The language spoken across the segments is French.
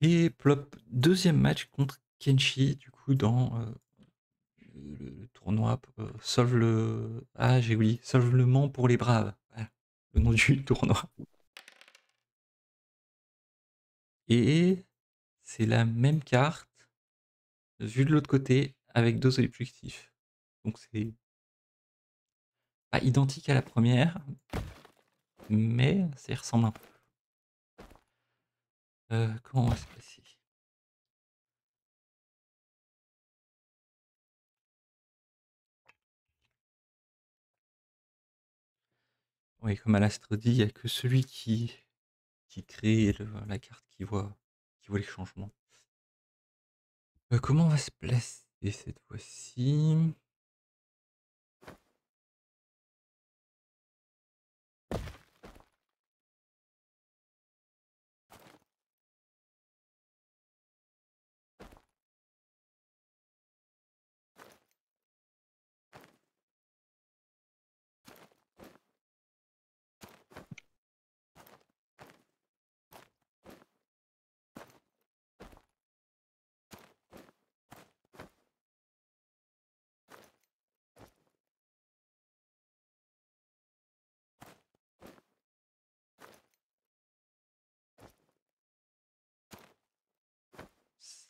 Et plop, deuxième match contre Kenshi, du coup, dans euh, le, tournoi euh, Solve le. Ah, j'ai oublié, Solve le Mans pour les Braves. le nom du tournoi. Et c'est la même carte, vue de l'autre côté, avec deux objectifs. Donc c'est pas identique à la première, mais ça ressemble un peu. Euh, comment on va se passer? Oui, comme à l'Astrodi, il n'y a que celui qui, qui crée la carte qui voit, qui voit les changements. Euh, comment on va se placer cette fois-ci?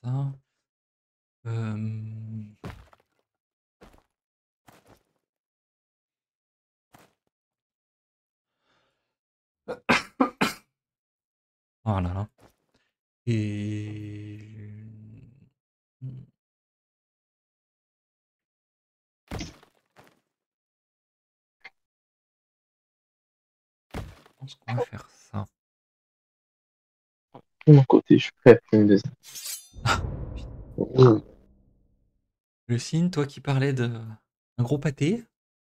Oh là. Et... Je pense qu'on va faire ça. Mon côté, je suis prêt. Le signe, toi qui parlais d'un gros pâté,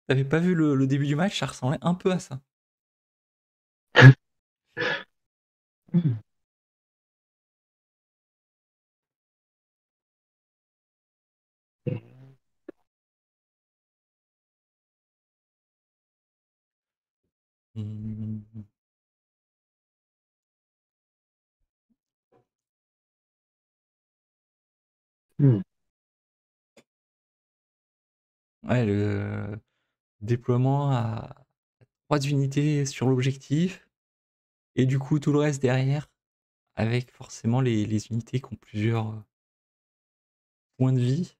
t'avais pas vu le, début du match, ça ressemblait un peu à ça. Mmh. Hmm. Ouais, le déploiement à trois unités sur l'objectif et du coup tout le reste derrière avec forcément les, unités qui ont plusieurs euh, points de vie.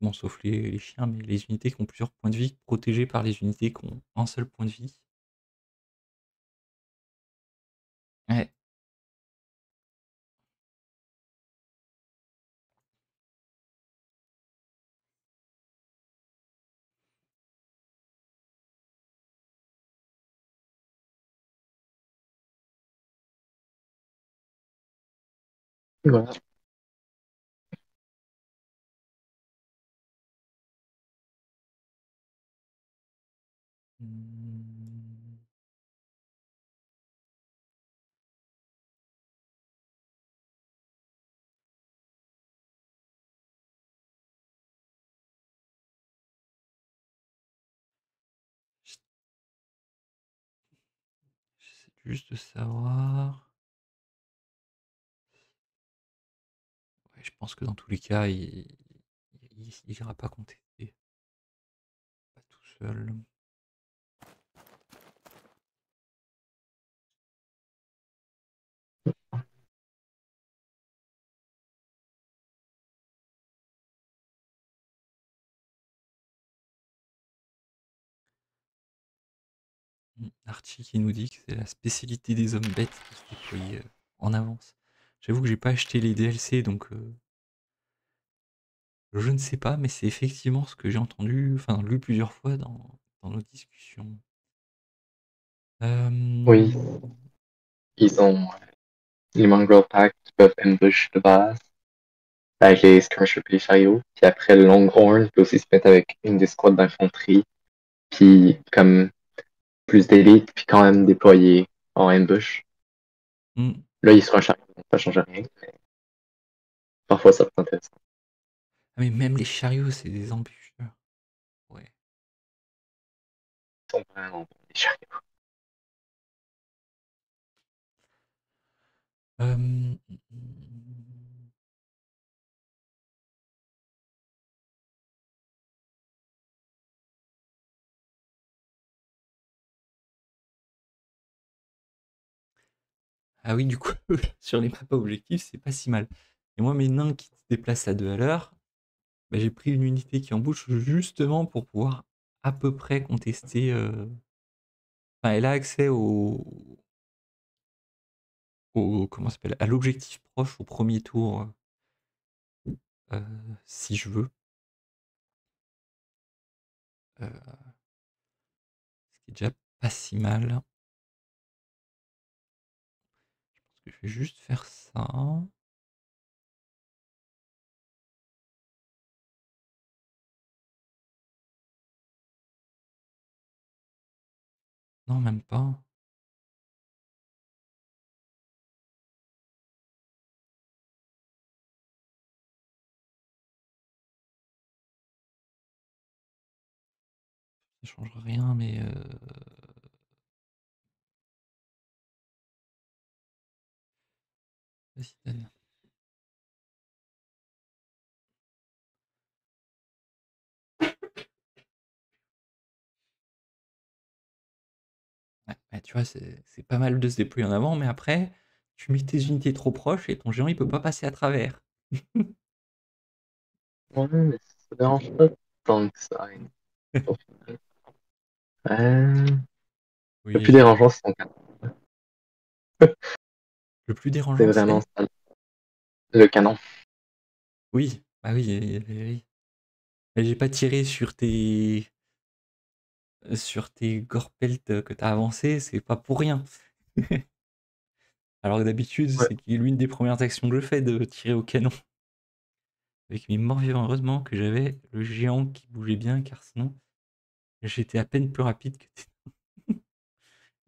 Bon, sauf les, chiens, mais les unités qui ont plusieurs points de vie protégées par les unités qui ont un seul point de vie. Voilà. J'essaie juste de savoir. Pense que dans tous les cas, il n'ira pas compter. Pas tout seul. Mmh, Archie qui nous dit que c'est la spécialité des hommes bêtes de se déployer euh, en avance. J'avoue que j'ai pas acheté les DLC, donc euh, je ne sais pas, mais c'est effectivement ce que j'ai entendu, enfin lu plusieurs fois dans, nos discussions. Oui. Ils ont les Mongrel Packs qui peuvent ambush de base avec les Skirmishers et les chariots. Puis après, le Longhorn peut aussi se mettre avec une des squads d'infanterie. Puis comme plus d'élite, puis quand même déployé en ambush. Hmm. Là, il sera un chariot, donc ça change rien. Parfois, ça peut être intéressant. Ah, mais même les chariots, c'est des embûcheurs. Ouais. Ils sont vraiment des chariots. Euh. Ah oui, du coup, sur les maps objectifs, c'est pas si mal. Et moi, mes nains qui se déplacent à deux à l'heure, bah, j'ai pris une unité qui en bouche justement pour pouvoir à peu près contester. euh, Enfin, elle a accès au, comment s'appelle à l'objectif proche au premier tour, euh, si je veux. Euh, ce qui est déjà pas si mal. Je pense que je vais juste faire ça. Non, même pas. Ça change rien, mais euh. Ouais, tu vois, c'est pas mal de se déployer en avant, mais après, tu mets tes unités trop proches et ton géant il peut pas passer à travers. Ouais, mais ça dérange pas tant que ça. hein. Euh, Le plus dérangeant, c'est ton canon. le plus C'est dérangeant, vraiment c'est. ça. Le canon. Oui, bah oui, oui, oui, j'ai pas tiré sur tes sur tes gorpelt que t'as avancé, c'est pas pour rien. Alors que d'habitude, Ouais. c'est l'une des premières actions que je fais de tirer au canon. Avec mes morts vivants, heureusement que j'avais le géant qui bougeait bien, car sinon j'étais à peine plus rapide que tes-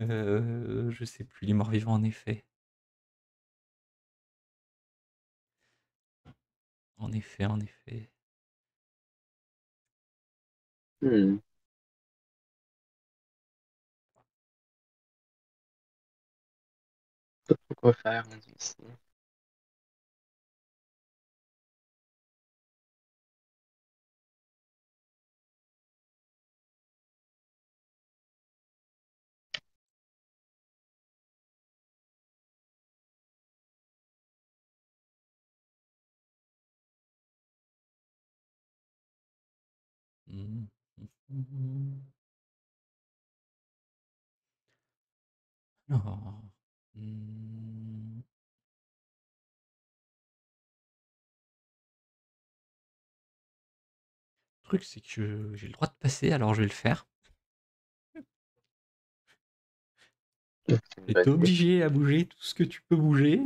Euh, je sais plus, les morts vivants en effet. En effet, en effet. Hmm. Pas trop quoi faire, on dit ici. Mhm. Mhm. Alors, hmm, truc, c'est que j'ai le droit de passer, alors je vais le faire. Bonne t'es obligé à bouger tout ce que tu peux bouger.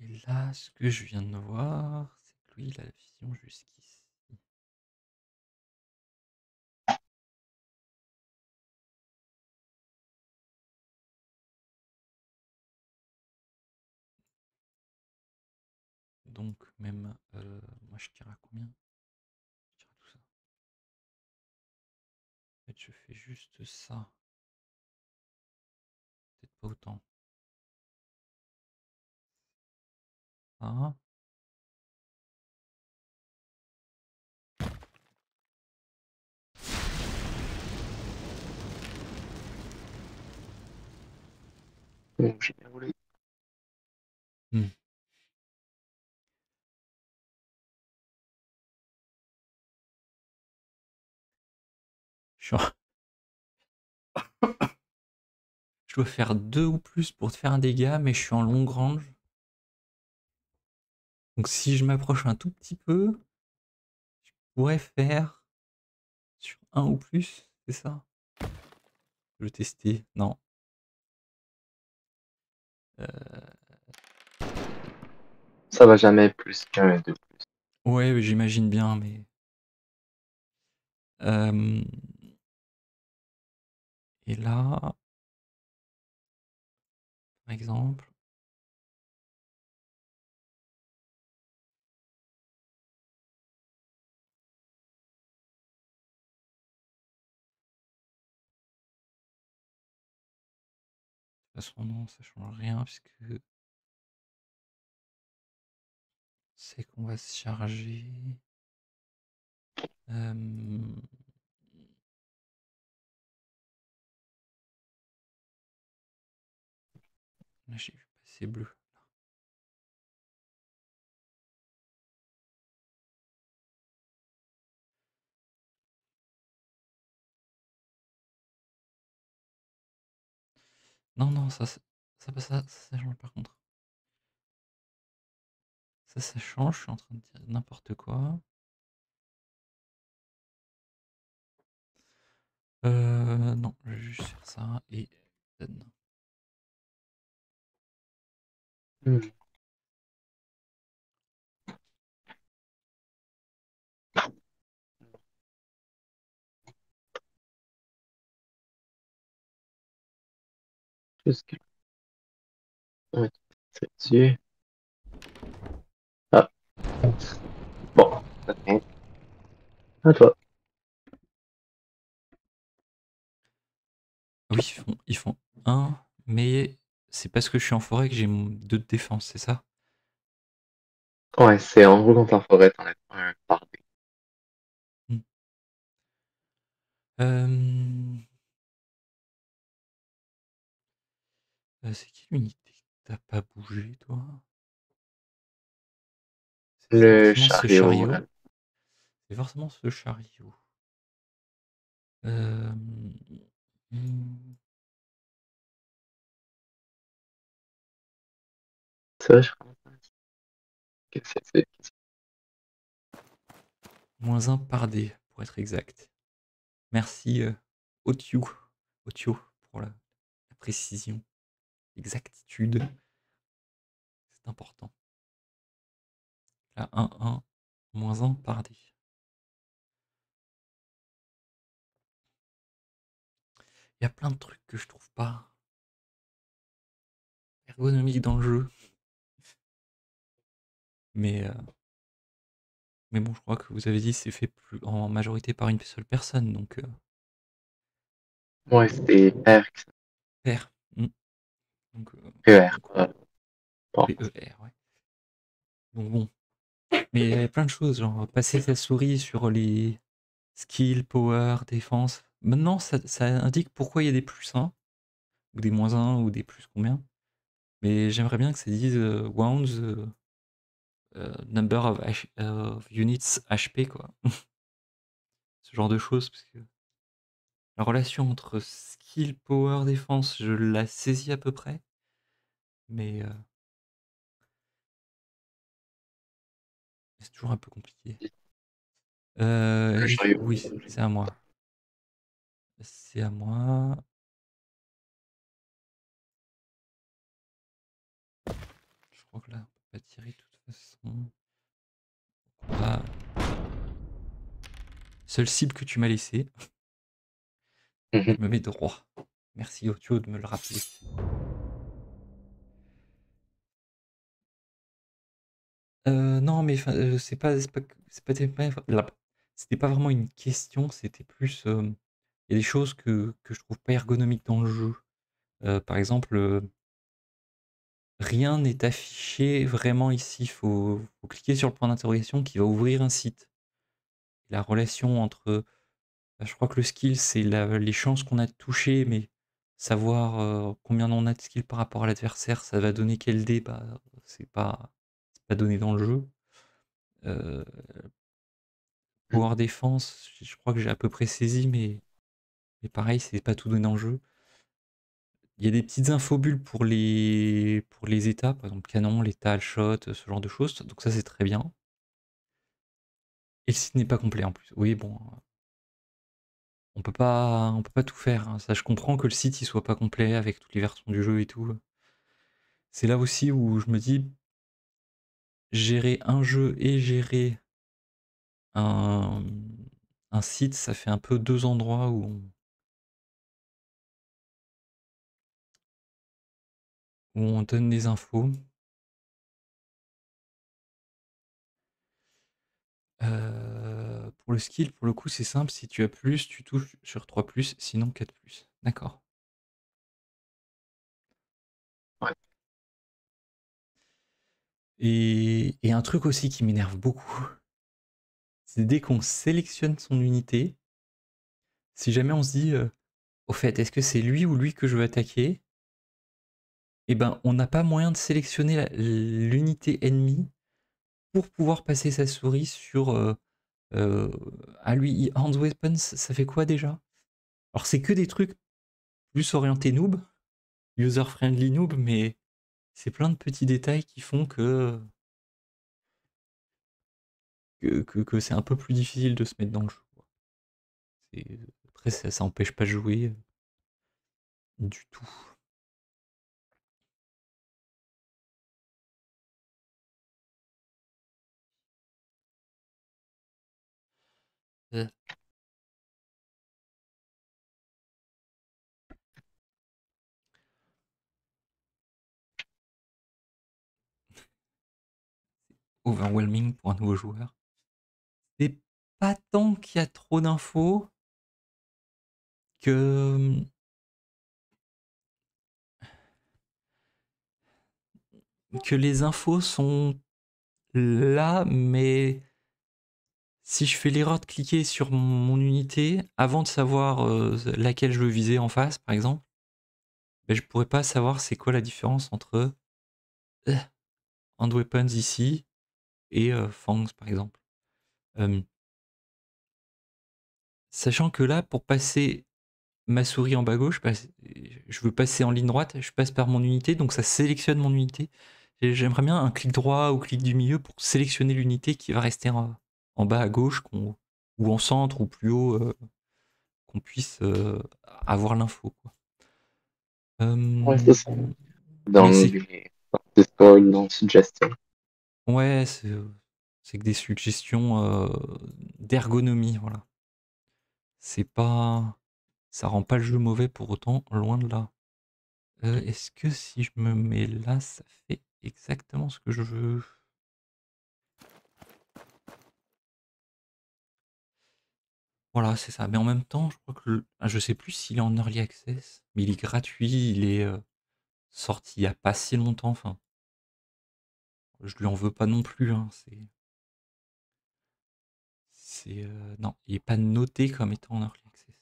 Et là, ce que je viens de voir, c'est que lui, il a la vision jusqu'ici. Donc, même, euh, moi, je tire à combien? Fait, je fais juste ça. Peut-être pas autant. Roulé. Je suis en- Je dois faire deux ou plus pour te faire un dégât, mais je suis en long range. Donc si je m'approche un tout petit peu, je pourrais faire sur un ou plus, c'est ça? Je vais tester. Non. Euh, Ça va jamais plus qu'un de plus. Ouais, j'imagine bien, mais. Euh, Et là, par exemple. De toute façon, non, ça change rien puisque c'est qu'on va se charger. Là, vu passer bleu. Non, non, ça, ça, ça, ça, ça change par contre. Ça, ça change, je suis en train de dire n'importe quoi. Euh, non, je vais juste faire ça et Hmm. Qu'est-ce que... Ouais, c'est dessus. Ah. Bon, tient. À toi. Oui, ils font, ils font un, mais c'est parce que je suis en forêt que j'ai deux de défense, c'est ça? Ouais, c'est en gros contre la forêt, t'en as un par dé. Euh, euh, c'est quelle unité que t'as pas bougé, toi? C'est Le chariot. C'est forcément ce chariot. Euh, hmm, Ça, je. Qu'est-ce que c'est? Moins un par dé, pour être exact. Merci, euh, Otio, pour la, la précision, l'exactitude. C'est important. Là, 1, 1, moins 1 par dé. Il y a plein de trucs que je trouve pas ergonomiques dans le jeu. Mais, euh, mais bon, je crois que vous avez dit c'est fait plus, en majorité par une seule personne, donc euh, Ouais, c'était R qui pair. Hmm. Donc, R. euh, bon. PER, ouais. Donc bon. Mais il y a plein de choses, genre passer sa souris sur les skills, power, défense. Maintenant, ça, ça indique pourquoi il y a des plus 1, ou des moins 1, ou des plus combien. Mais j'aimerais bien que ça dise euh, wounds, euh, number of, H- of units HP, quoi. Ce genre de choses, parce que la relation entre skill, power, défense, je la saisis à peu près. Mais euh, c'est toujours un peu compliqué. Euh, oui, c'est à moi. C'est à moi. Je crois que là, on peut pas tirer façon. On va- Seule cible que tu m'as laissée. Mhm. Je me mets droit. Merci Otio de me le rappeler. Euh, non, mais euh, c'est pas, pas, pas, c'était pas vraiment une question, c'était plus, euh, il y a des choses que, que je trouve pas ergonomiques dans le jeu. Par exemple, rien n'est affiché vraiment ici. Il faut, cliquer sur le point d'interrogation qui va ouvrir un site. La relation entre, bah, je crois que le skill, c'est les chances qu'on a de toucher, mais savoir euh, combien on a de skill par rapport à l'adversaire, ça va donner quel dé, bah, c'est pas, donné dans le jeu. Euh, Power défense, je je crois que j'ai à peu près saisi, mais, mais pareil, c'est pas tout donné dans le jeu. Il y a des petites infobules pour les, pour les états, par exemple canon, létal, shot, ce genre de choses. Donc ça, c'est très bien. Et le site n'est pas complet en plus. Oui, bon, on peut pas, on peut pas tout faire. hein. Ça, je comprends que le site il soit pas complet avec toutes les versions du jeu et tout. c'est là aussi où je me dis gérer un jeu et gérer un, un site, ça fait un peu deux endroits où on, où on donne des infos. Euh, pour le skill, pour le coup, c'est simple. Si tu as plus, tu touches sur 3 plus, sinon 4 plus. D'accord. Ouais. Et, et un truc aussi qui m'énerve beaucoup, c'est dès qu'on sélectionne son unité, si jamais on se dit, euh, au fait, est-ce que c'est lui ou lui que je veux attaquer Eh ben, on n'a pas moyen de sélectionner l'unité ennemie pour pouvoir passer sa souris sur euh, euh, à lui hand weapons. Ça fait quoi déjà? Alors c'est que des trucs plus orientés noob, user friendly noob, mais c'est plein de petits détails qui font que que, c'est un peu plus difficile de se mettre dans le jeu. Après, ça, ça pas de jouer euh, du tout. Overwhelming pour un nouveau joueur. C'est pas tant qu'il y a trop d'infos que que les infos sont là, mais si je fais l'erreur de cliquer sur mon unité avant de savoir euh, laquelle je veux viser en face, par exemple, ben, je pourrais pas savoir c'est quoi la différence entre euh, Hand Weapons ici et Fangs, par exemple. Sachant que là, pour passer ma souris en bas gauche, bah, je veux passer en ligne droite, je passe par mon unité, donc ça sélectionne mon unité. J'aimerais bien un clic droit ou clic du milieu pour sélectionner l'unité qui va rester en, en bas à gauche ou en centre ou plus haut, euh, qu'on puisse euh, avoir l'info. quoi. Ouais, c'est ça. Dans mais c'est- les dans Discord, dans Suggestion. Ouais, c'est que des suggestions euh, d'ergonomie, voilà. C'est pas. Ça rend pas le jeu mauvais pour autant, loin de là. Euh, Est-ce que si je me mets là, ça fait exactement ce que je veux? Voilà, c'est ça. Mais en même temps, je crois que le... ah, je sais plus s'il est en early access, mais il est gratuit, il est sorti il y a pas si longtemps. Enfin, je lui en veux pas non plus. hein, C'est, euh, non, il est pas noté comme étant en early access.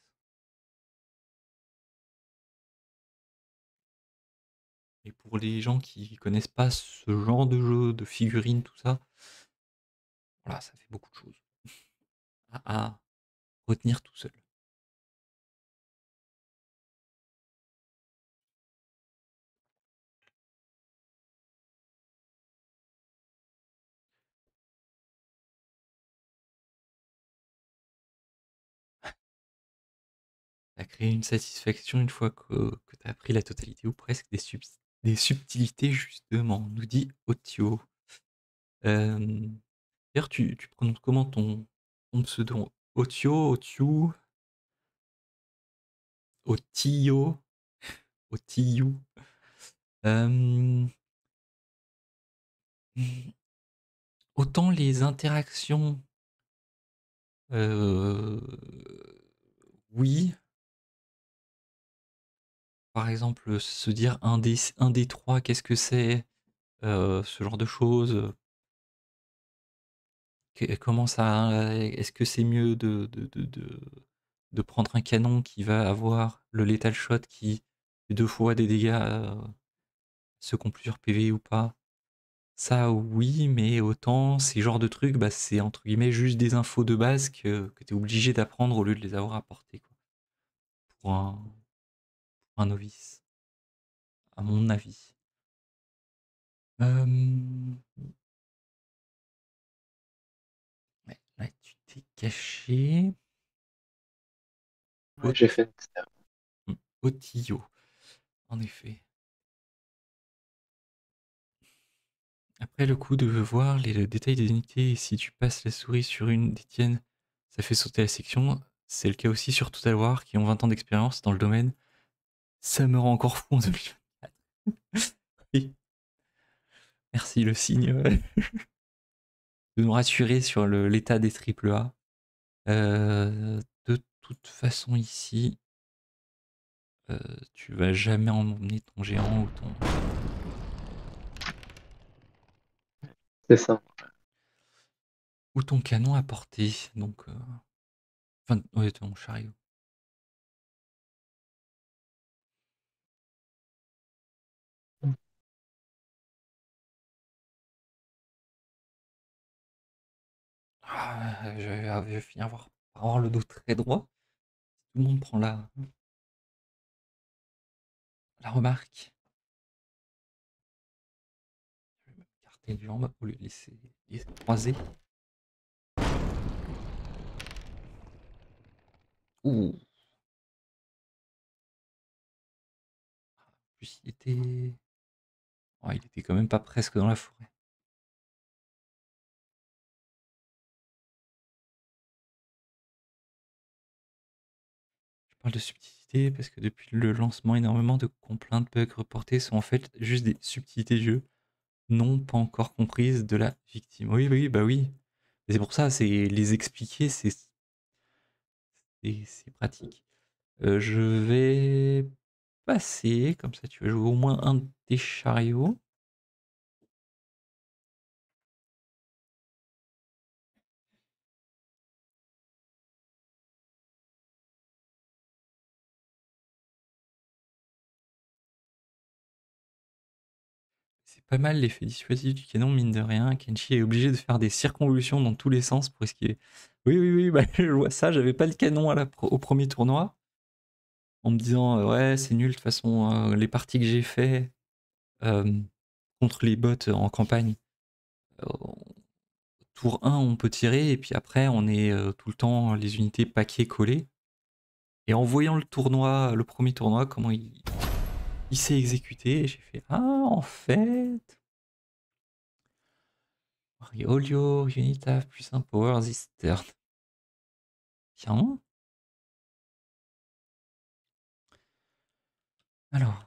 Et pour les gens qui connaissent pas ce genre de jeu, de figurines, tout ça, voilà, ça fait beaucoup de choses à retenir tout seul. Ça crée une satisfaction une fois que, que tu as appris la totalité ou presque des, subs- des subtilités, justement, nous dit Otio. Euh, D'ailleurs, tu, tu prononces comment ton, ton pseudo? Otio, Otio, Otiu. Euh, autant les interactions, euh, oui. Par exemple, se dire un des, un des trois, qu'est-ce que c'est euh, Ce genre de choses. Que- Comment ça Est-ce que c'est mieux de, de, de, de, prendre un canon qui va avoir le lethal shot qui fait deux fois des dégâts, euh, ceux qui ont plusieurs PV ou pas? Ça, oui, mais autant ces genres de trucs, bah, c'est entre guillemets juste des infos de base que, que tu es obligé d'apprendre au lieu de les avoir apportées pour, un, un novice, à mon avis. Euh, ouais, là, tu t'es caché. Ouais, j'ai fait. Otio, en effet. Après, le coup de voir les détails des unités, et si tu passes la souris sur une des tiennes, ça fait sauter la section. C'est le cas aussi sur Total War, qui ont 20 ans d'expérience dans le domaine. Ça me rend encore fou en 2024. Oui. Merci le signe euh, de nous rassurer sur l'état des AAA. Euh, de toute façon, ici, euh, tu vas jamais emmener ton géant ou ton. C'est ça. ou ton canon à portée. Donc, euh, enfin, ouais, ton chariot. Ah, je, vais, finir par avoir le dos très droit. Tout le monde prend la, la remarque. Je vais m'écarter les jambes au lieu laisser croiser. Ouh. Plus, il était. Il était quand même pas presque dans la forêt. Parle de subtilité parce que depuis le lancement, énormément de complaintes bugs reportées sont en fait juste des subtilités de jeu non pas encore comprises de la victime. Oui, oui, bah oui. C'est pour ça, c'est les expliquer, c'est c'est pratique. Euh, je vais passer, comme ça tu vas jouer au moins un de tes chariots. Pas mal l'effet dissuasif du canon, mine de rien. Kenshi est obligé de faire des circonvolutions dans tous les sens pour esquiver. Oui, oui, oui, bah, je vois ça. J'avais pas le canon à la au premier tournoi. En me disant, euh, ouais, c'est nul, de toute façon, euh, les parties que j'ai fait euh, contre les bots en campagne, tour 1, on peut tirer, et puis après, on est tout le temps les unités paquets collées. Et en voyant le tournoi, le premier tournoi, comment il, il s'est exécuté, j'ai fait Ah, en fait. Mariolio, Unitaf, plus un power this turn. Tiens. Alors.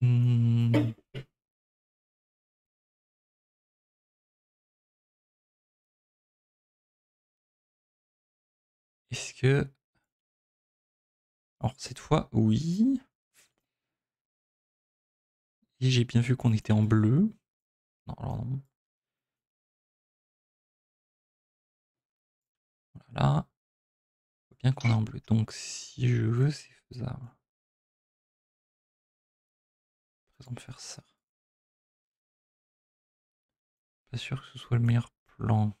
Hmm. Est-ce que. Alors, cette fois, oui. Et j'ai bien vu qu'on était en bleu. Non, alors non. Voilà. Faut bien qu'on est en bleu. Donc, si je veux, c'est faisable. Par exemple, faire ça. Pas sûr que ce soit le meilleur plan.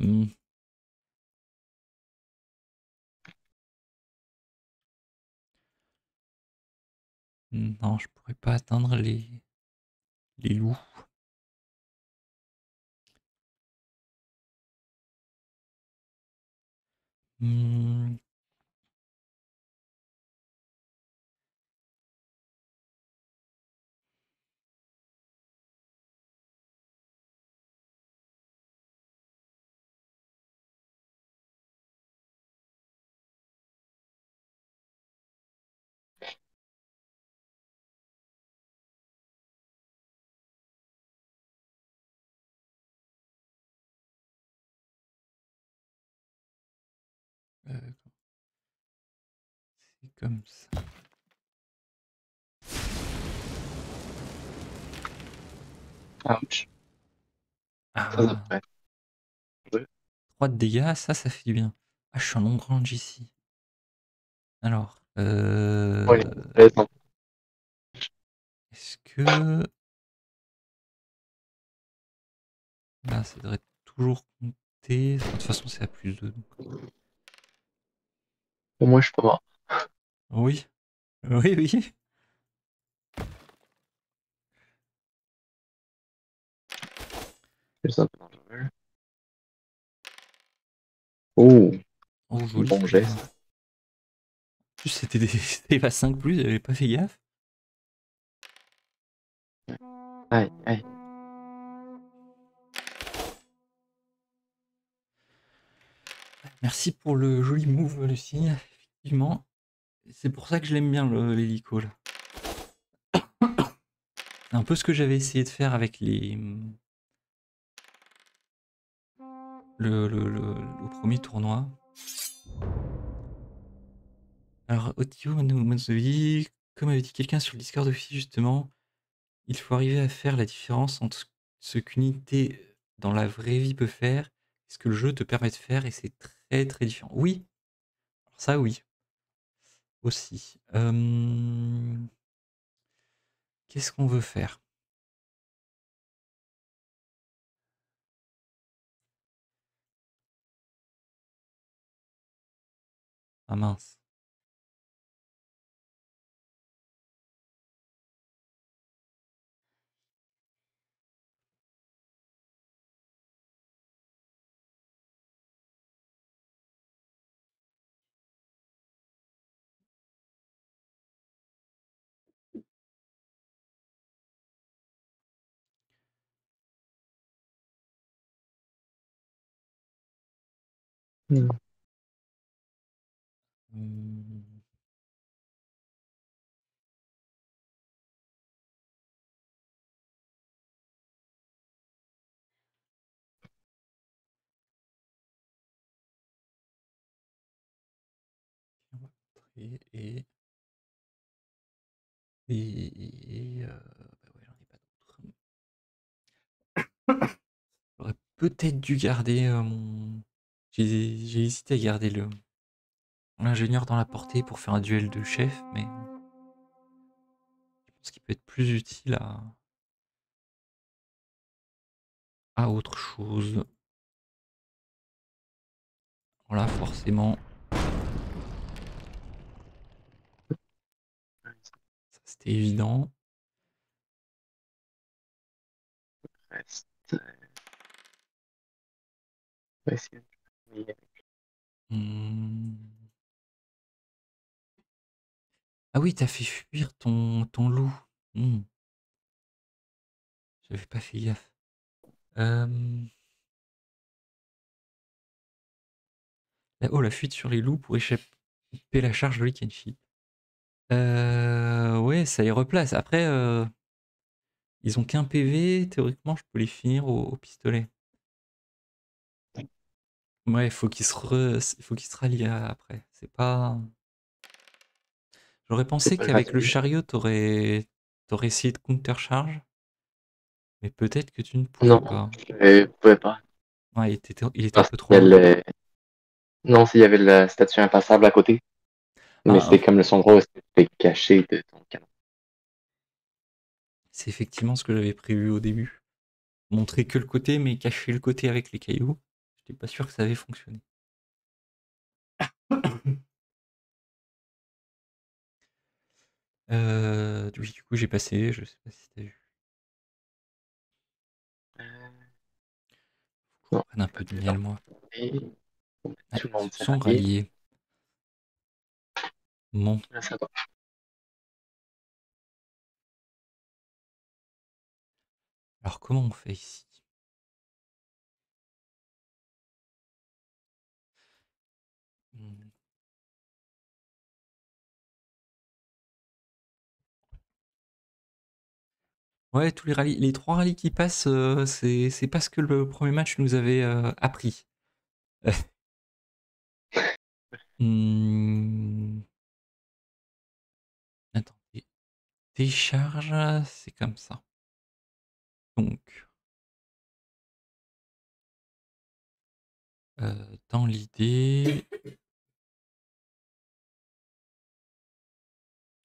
Hmm. Non, je pourrais pas atteindre les, les loups. Hmm. Comme ça. Ouch. Ah, Ça, ça pourrait être. 3 de dégâts, ça, ça fait du bien. Ah, je suis en long range ici. Alors, euh... Est-ce que... Là, ça devrait toujours compter. De toute façon, c'est à plus de... Pour moi, je suis pas mort. Oui. Oui, oui. C'est dangereux. Oh, Oh, joli. bon geste. En plus, c'était des, c'était pas 5 plus, j'avais pas fait gaffe. Aïe, aïe. Merci pour le joli move, Lucie. Effectivement. C'est pour ça que je l'aime bien, l'hélico, là. Un peu ce que j'avais essayé de faire avec les... Le, le, le- le premier tournoi. Alors, Otio Mozovi, comme avait dit quelqu'un sur le Discord aussi, justement, il faut arriver à faire la différence entre ce qu'une unité dans la vraie vie peut faire et ce que le jeu te permet de faire, et c'est très très différent. Oui, Alors ça oui, aussi. Qu'est-ce qu'on veut faire? Ah mince. Hmm. Et, et, et, et, euh, bah ouais, j'en ai pas d'autres. J'aurais peut-être dû garder euh, mon. J'ai hésité à garder le l'ingénieur dans la portée pour faire un duel de chef, mais je pense qu'il peut être plus utile à autre chose. Voilà, forcément, ça c'était évident. Reste. Hmm. Ah oui, t'as fait fuir ton, ton loup. Hmm. J'avais pas fait gaffe. Euh, Oh, la fuite sur les loups pour échapper la charge de Likenship. Euh... Ouais, ça les replace. Après, euh, ils ont qu'un PV. Théoriquement, je peux les finir au pistolet. Ouais, il faut qu'ils se, re- faut se rallient à- après. C'est pas. J'aurais pensé qu'avec le chariot, t'aurais t'aurais essayé de counter-charge. Mais peut-être que tu ne pouvais Non, pas. je pouvais pas. Ouais, il était, il était un peu qu'il trop le... Non, s'il y avait la statue impassable à côté. Mais Ah, c'était comme le son gros, c'était caché de ton canon. C'est effectivement ce que j'avais prévu au début. Montrer que le côté, mais cacher le côté avec les cailloux. J'étais pas sûr que ça avait fonctionné. Euh, oui, du coup, j'ai passé, je sais pas si t'as vu. Euh, Faut que je Non. prenne un peu de miel, moi. Ah, Tout le monde sont rallié. ralliés. Ça va. alors comment on fait ici? Ouais, tous les rallyes, les trois rallyes qui passent, euh, c'est c'est pas ce que le premier match nous avait euh, appris. Hmm. Attends, dé- décharge, c'est comme ça. Donc, Euh, dans l'idée...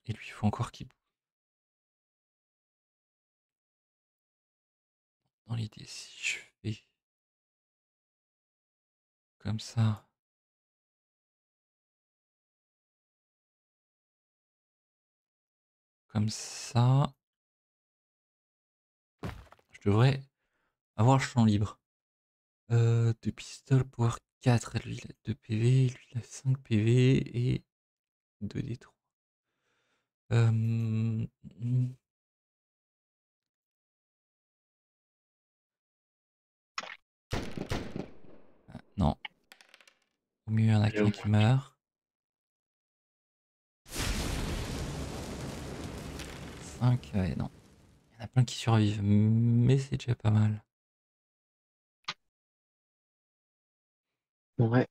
Il lui faut encore qu'il Dans l'idée, si je fais comme ça... Comme ça... Je devrais avoir champ libre. Euh, deux pistoles, power 4, lui il a 2 PV, lui il a 5 PV et 2 D3. Euh... non. Au mieux, il y en a qu'un qui meurt. 5, ouais, non. Il y en a plein qui survivent, mais c'est déjà pas mal. Ouais.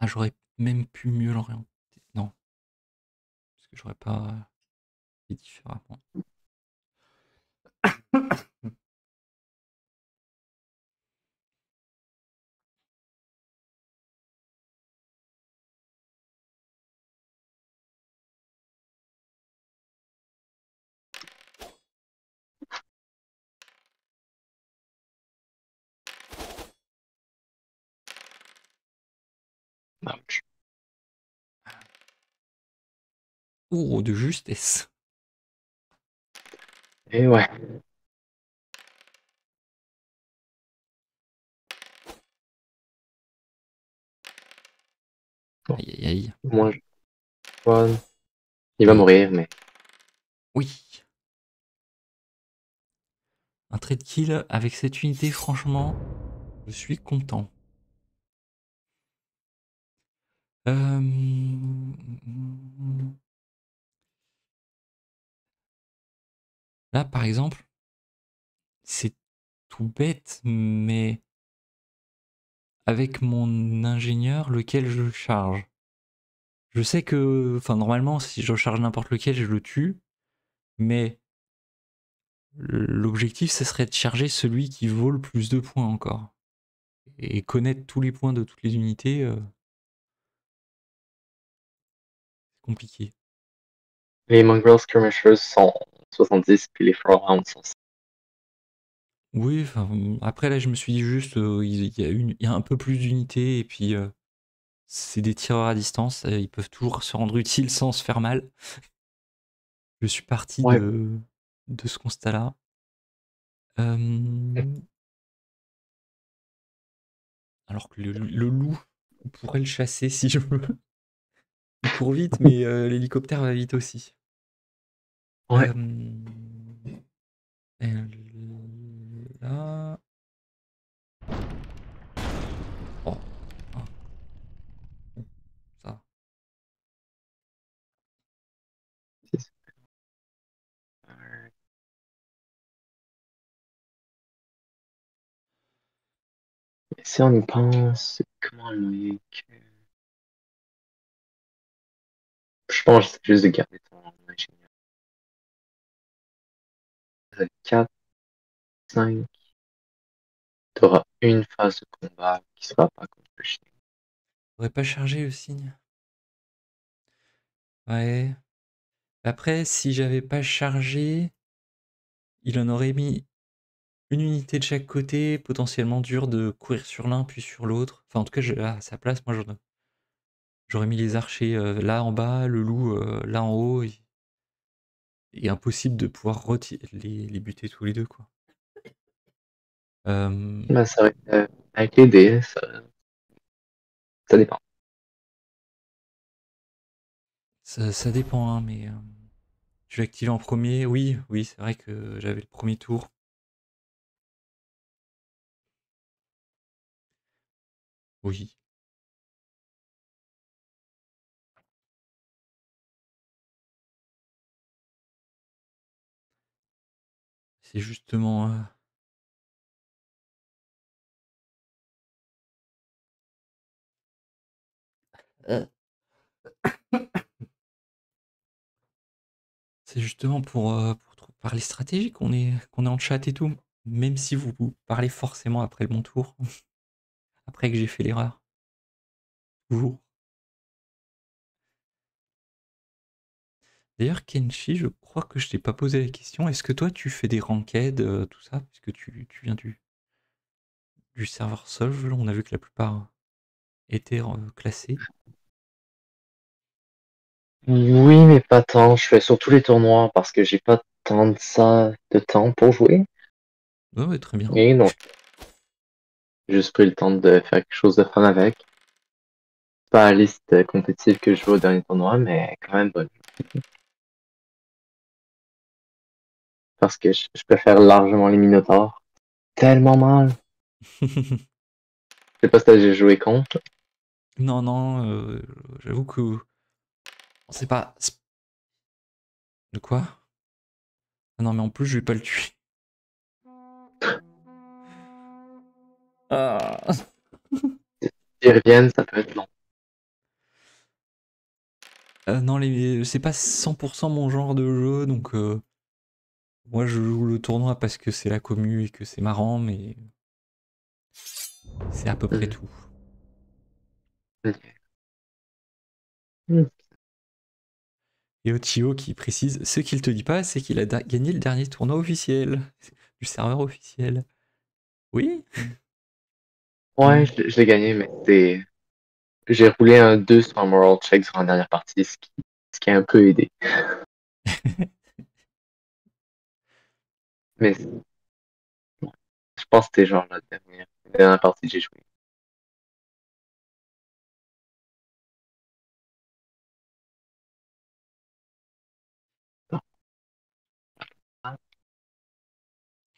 Ah, j'aurais même pu mieux l'orienter. Non. Parce que j'aurais pas fait différemment. Ouch. Oh, de justesse. Et ouais. Aïe aïe aïe. Moi, je... Il va mourir, mais Oui. Un trait de kill avec cette unité, franchement, je suis content. Euh... Là, par exemple, c'est tout bête, mais avec mon ingénieur, lequel je charge. Je sais que, enfin, normalement, si je charge n'importe lequel, je le tue, mais l'objectif, ce serait de charger celui qui vaut le plus de points encore. Et connaître tous les points de toutes les unités, euh, c'est compliqué. les Mongrel Skirmishers sont 70, puis les sont Oui, enfin, après là, je me suis dit juste, euh, il y, a une, il y a un peu plus d'unités, et puis euh, c'est des tireurs à distance, euh, ils peuvent toujours se rendre utiles sans se faire mal. Je suis parti Ouais. de, de ce constat-là. Euh, alors que le, le loup, on pourrait le chasser si je veux. Il court vite, mais euh, l'hélicoptère va vite aussi. Ouais. Euh, et là. Oh. Ah. Ça. Si on y pense, comment Loïc Je pense que c'est juste de garder 4, 5. Tu une phase de combat qui sera pas contre le chien. Pas charger le signe. Ouais. Après, si j'avais pas chargé, il en aurait mis une unité de chaque côté, potentiellement dur de courir sur l'un puis sur l'autre. Enfin, en tout cas, à sa place, moi, j'aurais- mis les archers euh, là en bas, le loup euh, là en haut. Et impossible de pouvoir reti- les, les buter tous les deux, quoi. Euh, c'est vrai que, euh, avec les dés, ça, ça dépend. ça, ça dépend, hein, mais euh, je l'ai activé en premier. Oui, oui, c'est vrai que j'avais le premier tour. Oui. C'est justement. euh, C'est justement pour, euh, pour, trou- parler stratégique, qu'on est, qu'on est en chat et tout. Même si vous, vous parlez forcément après le bon tour. après que j'ai fait l'erreur. Toujours. D'ailleurs, Kenshi, je crois que je t'ai pas posé la question. Est-ce que toi, tu fais des ranked, euh, tout ça? Puisque tu, tu viens du, du serveur Solve, on a vu que la plupart étaient euh, classés. Oui, mais pas tant. Je fais surtout les tournois parce que j'ai pas tant de ça de temps pour jouer. Ouais, ouais, très bien. Et donc, j'ai juste pris le temps de faire quelque chose de fun avec. Pas la liste compétitive que je joue au dernier tournoi, mais quand même bonne. Parce que je, je préfère largement les Minotaurs. Tellement mal. Je sais pas si t'as déjà joué contre. non, non, euh, j'avoue que on sait pas. De quoi? Ah non, mais en plus, je vais pas le tuer. Ah. S'ils reviennent, ça peut être long. Euh, non, les... c'est pas 100% mon genre de jeu, donc euh, moi je joue le tournoi parce que c'est la commu et que c'est marrant, mais c'est à peu près Mhm. tout. Mm. Et Ochio qui précise, ce qu'il te dit pas, c'est qu'il a gagné le dernier tournoi officiel du serveur officiel. Oui Ouais, Mm. je, je l'ai gagné, mais c'est. J'ai roulé un 2 sur un moral check sur la dernière partie, ce qui, ce qui a un peu aidé. Mais je pense que c'était genre la dernière, la dernière partie j'ai joué.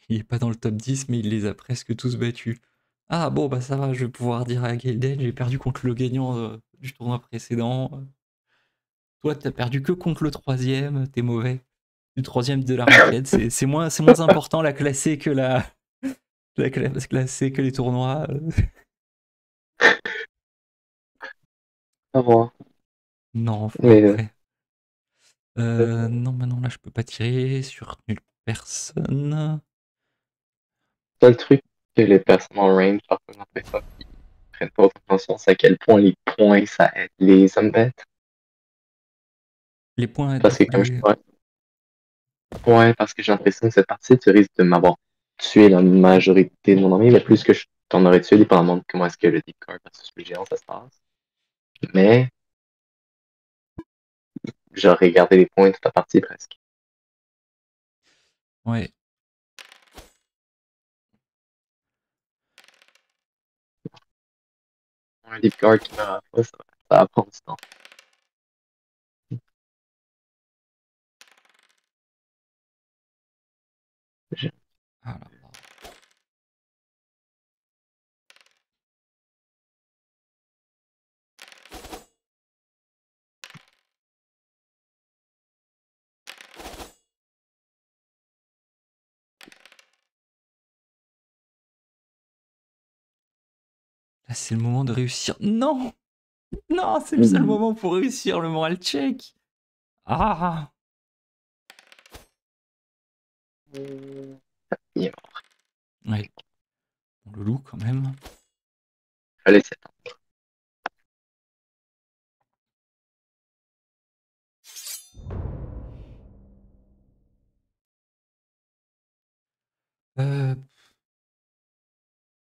Il est pas dans le top 10, mais il les a presque tous battus. Ah bon, bah ça va, je vais pouvoir dire à Gaiden, j'ai perdu contre le gagnant euh, du tournoi précédent. Toi, t'as perdu que contre le troisième, t'es mauvais. Le troisième de la raquette, c'est moins, c'est moins important la classée que la, la cla- classée que les tournois. euh. À voir. Non, faut Mais, euh, après. Euh, non, maintenant là, je peux pas tirer sur nulle personne. seul truc que les personnes en range fait pas, qui prennent pas c'est à quel point les points ça aide les unbets. Les points Parce que comme je des- ouais. Ouais, parce que j'ai l'impression que cette partie, tu risques de m'avoir tué la majorité de mon armée, mais plus que je t'en aurais tué, dépendamment de comment est-ce que le deep card versus le géant ça se passe. Mais j'aurais gardé les points toute la partie presque. Ouais. Un deep card qui meurt à la fois, ça, va- ça va prendre du temps. Ah là là. Là, c'est le moment de réussir. Non Non, c'est le seul Mhm. moment pour réussir le moral check. Ah. Ouais. Le loup, quand même. S'y attendre. Euh...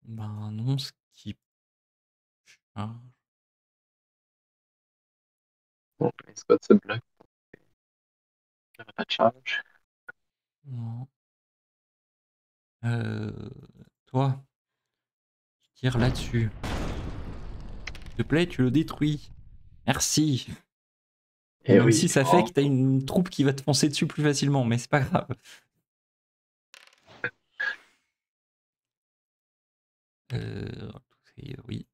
Ben non, ce qui... Ah, Bon, les spots se bloquent. Il n'y aura pas de charge. non. Euh... Toi, tu tires là-dessus. S'il te plaît, tu le détruis. Merci. Et Même oui, si ça oh. fait que t'as une troupe qui va te foncer dessus plus facilement, mais c'est pas grave. Euh, oui.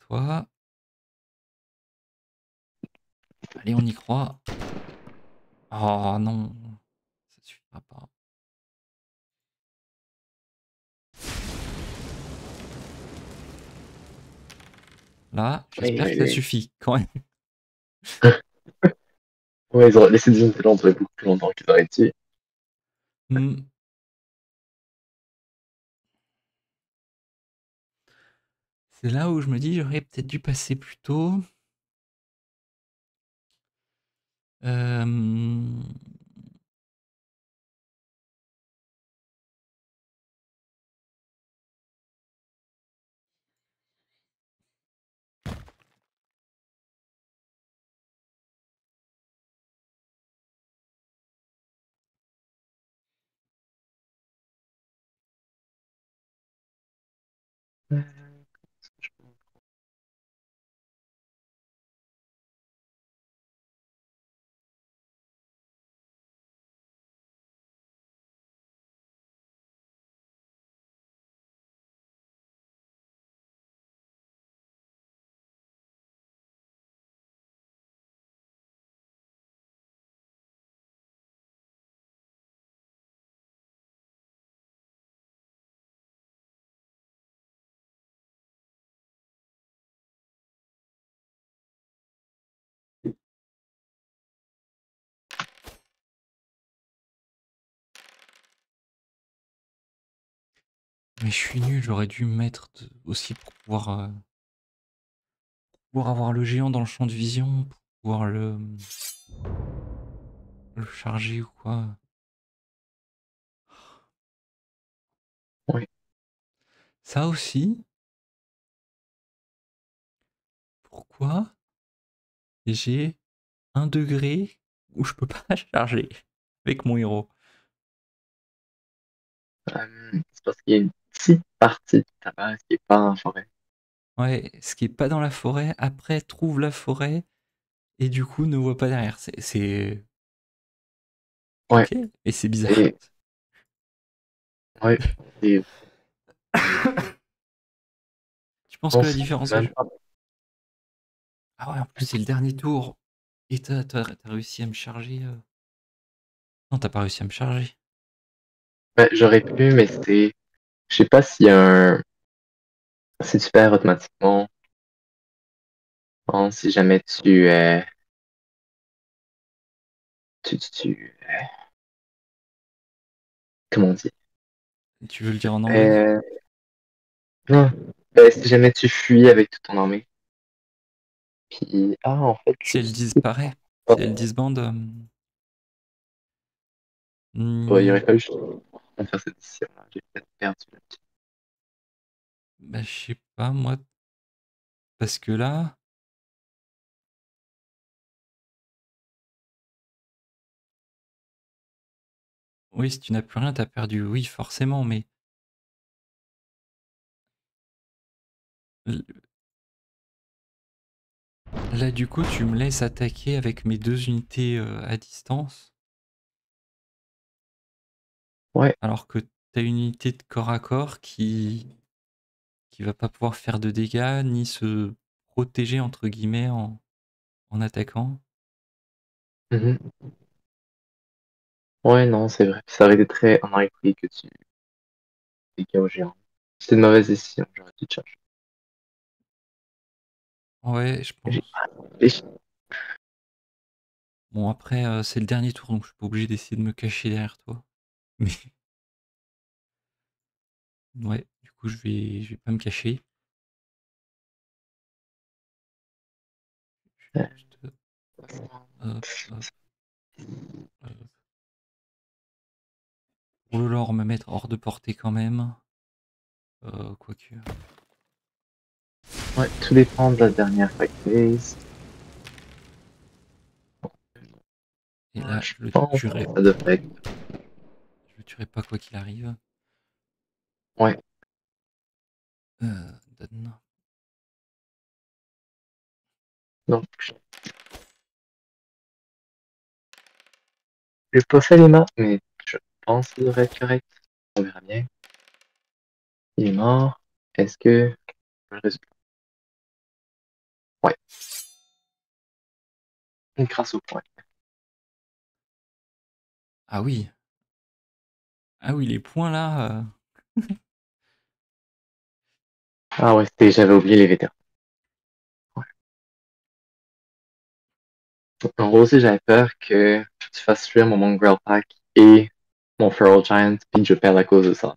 Toi. Allez, on y croit. Oh non. Ça suffira pas. Là, j'espère Oui, que ça oui, suffit quand même. Ouais, ils auraient laissé des lentes beaucoup plus longtemps qu'ils auraient tué. Hmm. C'est là où je me dis, j'aurais peut-être dû passer plus tôt. Euh... Mais je suis nul, j'aurais dû me mettre aussi pour pouvoir, euh, pour pouvoir avoir le géant dans le champ de vision, pour pouvoir le, le charger ou quoi. Oui. Ça aussi. Pourquoi j'ai un degré où je peux pas charger avec mon héros? Euh, c'est parce qu'il y a une petite partie base qui est pas en forêt. Ouais, ce qui est pas dans la forêt, après trouve la forêt et du coup ne voit pas derrière. C'est. Ouais. Et c'est bizarre. Et- Ouais. Et Tu penses que la différence même Ah ouais, en plus c'est le dernier tour. Et t'as réussi à me charger. euh. Non, t'as pas réussi à me charger. Ben, j'aurais pu, mais c'est. Je sais pas s'il y a un. Si tu perds automatiquement. Bon, si jamais tu. euh, Tu. Tu. tu euh, Comment on dit? Tu veux le dire en anglais? Euh, Non. Ben, si jamais tu fuis avec toute ton armée. Puis. Ah, en fait. Si elle disparaît, si elle disbande. euh, Ouais, il aurait fallu faire cette décision-là. J'ai peut-être perdu. Bah, je sais pas, moi. Parce que là. Oui, si tu n'as plus rien, t'as perdu. Oui, forcément, mais. Là, du coup, tu me laisses attaquer avec mes deux unités euh, à distance. Ouais. Alors que t'as une unité de corps à corps qui. qui va pas pouvoir faire de dégâts, ni se protéger, entre guillemets, en, en attaquant? Mhm. Ouais, non, c'est vrai. Ça aurait été très en pris que tu dégâts au géant. C'était une mauvaise décision. J'aurais dû te charger. Ouais, je pense. Bon, après, euh, c'est le dernier tour, donc je suis pas obligé d'essayer de me cacher derrière toi. Mais. Ouais, du coup, je vais, je vais pas me cacher. Je vais juste, hop, hop, hop. Pour le lore, me mettre hors de portée quand même. Euh, quoique. Ouais, tout dépend de la dernière fight phase. Et là, je le tuerai. ça devrait Je tuerai pas quoi qu'il arrive. Ouais. Euh, donne. Donc, je- pas fait les mains, mais je pense qu'il devrait être correct. On verra bien. Il est mort. Est-ce que résultat? Ouais. Grâce au point. Ah oui. Ah oui, les points là. euh, Ah ouais, c'était, j'avais oublié les vétérans. En gros, aussi, j'avais peur que tu fasses fuir mon Mongrel Pack et mon Feral Giant, puis que je perds à cause de ça.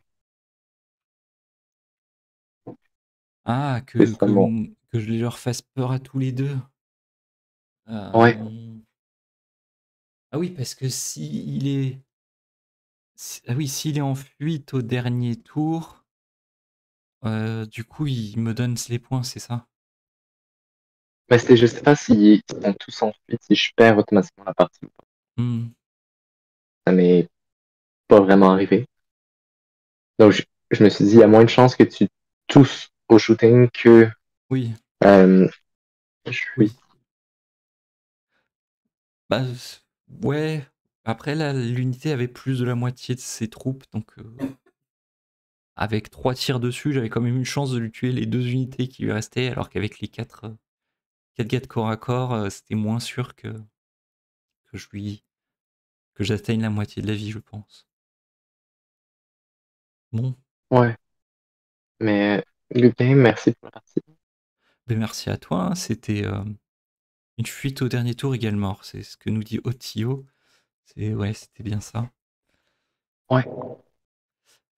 Ah, que, C'est que, je leur fasse peur à tous les deux. Ouais. Euh, Ah oui, parce que si il est. si- Ah oui, s'il est en fuite au dernier tour, euh, du coup, il me donne les points, c'est ça? Mais c'était, je sais pas s'ils sont tous en fuite, si je perds automatiquement la partie ou pas. Hmm. Ça m'est pas vraiment arrivé. Donc, je, je me suis dit, il y a moins de chances que tu tous au shooting que Oui, euh, je suis. Bah, ouais. Après, là, l'unité avait plus de la moitié de ses troupes, donc euh, avec trois tirs dessus, j'avais quand même une chance de lui tuer les deux unités qui lui restaient, alors qu'avec les quatre, euh, quatre gars de corps à corps, euh, c'était moins sûr que, que je lui que j'atteigne la moitié de la vie, je pense. Bon, Ouais. Mais, game, merci pour la partie. ben merci à toi. hein, C'était une fuite au dernier tour également. C'est ce que nous dit Otio. C'est ouais, c'était bien ça. Ouais.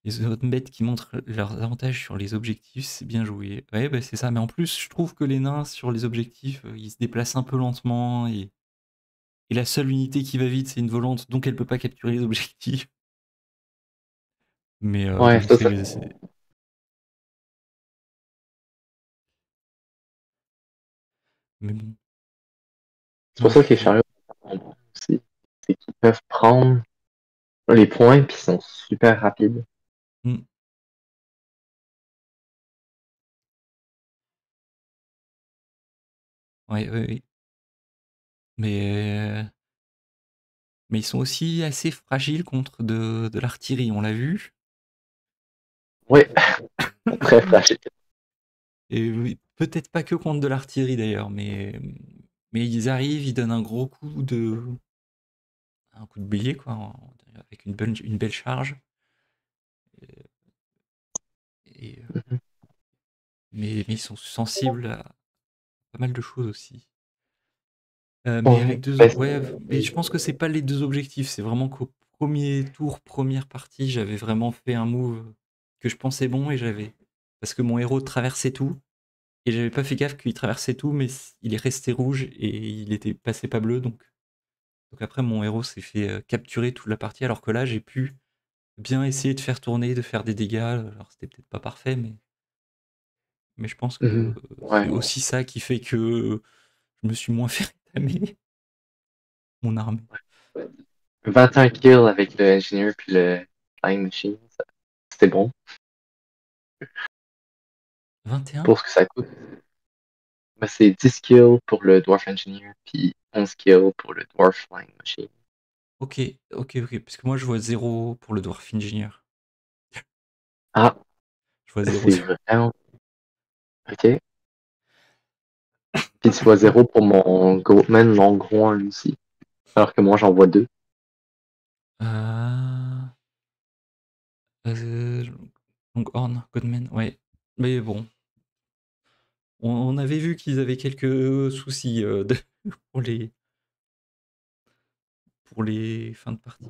Les autres bêtes qui montrent leurs avantages sur les objectifs, c'est bien joué. Ouais, bah, c'est ça. Mais en plus, je trouve que les nains sur les objectifs, euh, ils se déplacent un peu lentement et, et la seule unité qui va vite, c'est une volante, donc elle peut pas capturer les objectifs. Mais euh, Ouais, ça, ça- mais bon. C'est pour ça que les chariots aussi. C'est qu'ils peuvent prendre les points puis ils sont super rapides. Ouais, ouais, oui. Mais, euh, mais ils sont aussi assez fragiles contre de, de l'artillerie, on l'a vu. Oui, très fragile. Et oui, peut-être pas que contre de l'artillerie d'ailleurs, mais, mais ils arrivent, ils donnent un gros coup de. Un coup de bélier, quoi, en- avec une, bonne, une belle charge. Et, et, euh, Mhm. mais, mais ils sont sensibles à pas mal de choses aussi. Euh, mais avec deux. Ouais, mais je pense que c'est pas les deux objectifs. C'est vraiment qu'au premier tour, première partie, j'avais vraiment fait un move que je pensais bon et j'avais. Parce que mon héros traversait tout. Et j'avais pas fait gaffe qu'il traversait tout, mais il est resté rouge et il était passé pas bleu. Donc, donc après, mon héros s'est fait capturer toute la partie. Alors que là, j'ai pu bien essayer de faire tourner, de faire des dégâts. Alors c'était peut-être pas parfait, mais. Mais je pense que. Ouais. c'est aussi ça qui fait que je me suis moins fait rétamer mon armée. 21 kills avec le ingénieur puis le flying machine, c'était bon 21 pour ce que ça coûte. Ben, c'est 10 kills pour le dwarf engineer puis 11 kills pour le dwarf flying machine. Ok, ok, ok. Parce que moi, je vois 0 pour le Dwarf Engineer. Ah, Je vois 0. c'est vraiment. Ok. Puis tu vois 0 pour mon Goatman lui aussi. Alors que moi j'en vois 2. Euh... euh, Donc, Horn, Godman, ouais. Mais bon. On, on avait vu qu'ils avaient quelques soucis euh, de- pour, les... pour les fins de partie.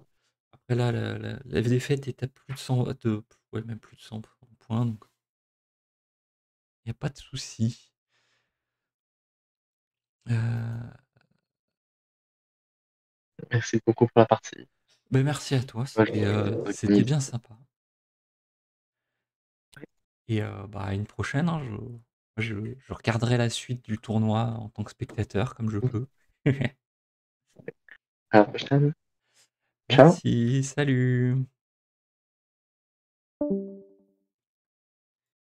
Après, là, la, la, la défaite est à plus de 100, de, ouais, même plus de 100 points, donc il n'y a pas de souci. Euh, Merci beaucoup pour la partie. ben, merci à toi, c'était euh, bien sympa. Et euh, bah, à une prochaine, hein, je, je, je regarderai la suite du tournoi en tant que spectateur, comme je peux. À la prochaine. Ciao. Merci, salut